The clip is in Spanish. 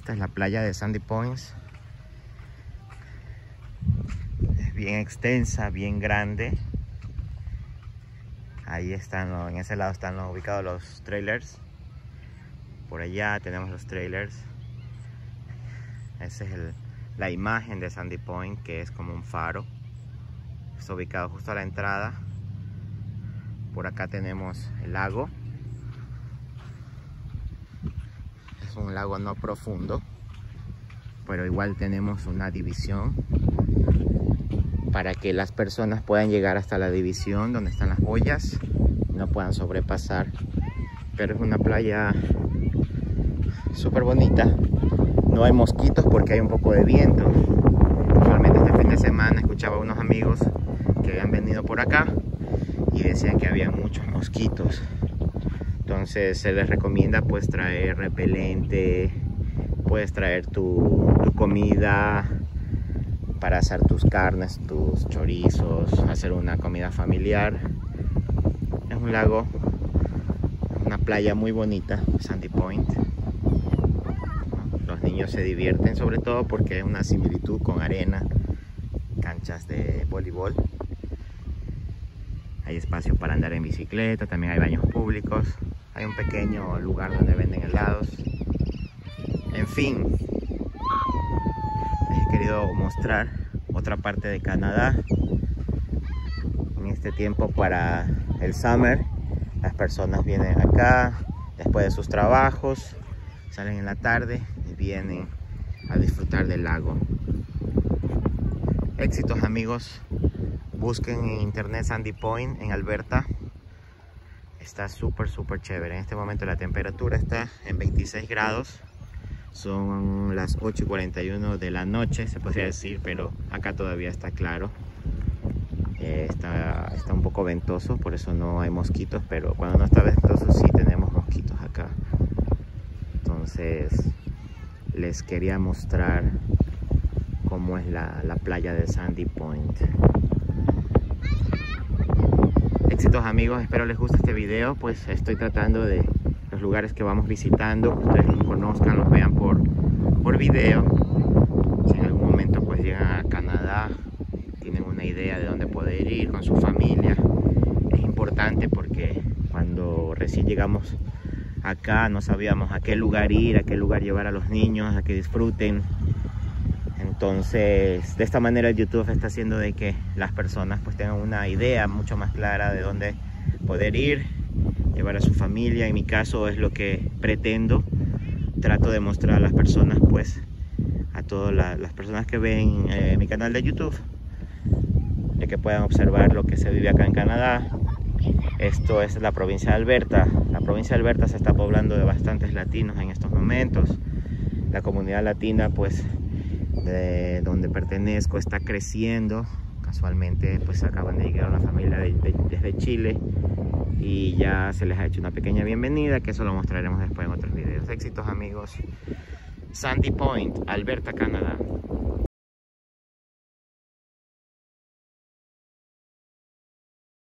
Esta es la playa de Sandy Points. Es bien extensa, bien grande. Ahí están, en ese lado están ubicados los trailers. Por allá tenemos los trailers. Esa es la imagen de Sandy Point, que es como un faro. Está ubicado justo a la entrada. Por acá tenemos el lago. Es un lago no profundo, pero igual tenemos una división para que las personas puedan llegar hasta la división donde están las y no puedan sobrepasar. Pero es una playa súper bonita. No hay mosquitos porque hay un poco de viento. Realmente este fin de semana escuchaba a unos amigos que habían venido por acá y decían que había muchos mosquitos. Entonces se les recomienda pues traer repelente, puedes traer tu, comida para hacer tus carnes, tus chorizos, hacer una comida familiar. Es un lago, una playa muy bonita, Sandy Point. Los niños se divierten sobre todo porque es una similitud con arena, canchas de voleibol. Hay espacio para andar en bicicleta, también hay baños públicos. Hay un pequeño lugar donde venden helados. En fin, he querido mostrar otra parte de Canadá. En este tiempo para el summer, las personas vienen acá después de sus trabajos, salen en la tarde y vienen a disfrutar del lago. Éxitos amigos, busquen en internet Sandy Point en Alberta. Está súper, súper chévere. En este momento la temperatura está en 26 grados. Son las 8 y 41 de la noche, se podría decir, pero acá todavía está claro. Eh, está, está un poco ventoso, por eso no hay mosquitos, pero cuando no está ventoso sí tenemos mosquitos acá. Entonces les quería mostrar cómo es la, la playa de Sandy Point. Éxitos amigos, espero les guste este video, pues estoy tratando de los lugares que vamos visitando, que ustedes los conozcan, los vean por, por video. Si en algún momento pues llegan a Canadá, tienen una idea de dónde poder ir con su familia, es importante porque cuando recién llegamos acá no sabíamos a qué lugar ir, a qué lugar llevar a los niños, a que disfruten. Entonces, de esta manera YouTube está haciendo de que las personas pues tengan una idea mucho más clara de dónde poder ir llevar a su familia. En mi caso es lo que pretendo. Trato de mostrar a las personas, pues, a todas las personas que ven eh, mi canal de YouTube, de que puedan observar lo que se vive acá en Canadá. Esto es la provincia de Alberta. La provincia de Alberta se está poblando de bastantes latinos en estos momentos. La comunidad latina, pues, de donde pertenezco está creciendo. Casualmente, pues, acaban de llegar una familia desde Chile y ya se les ha hecho una pequeña bienvenida que eso lo mostraremos después en otros videos. Éxitos amigos. Sandy Point, Alberta, Canadá.